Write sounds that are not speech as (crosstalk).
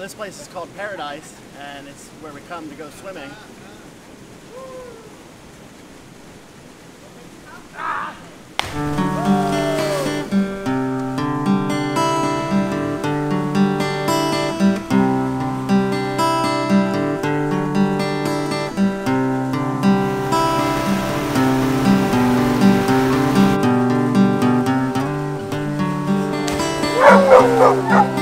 this place is called Paradise, and it's where we come to go swimming. Oh, (laughs)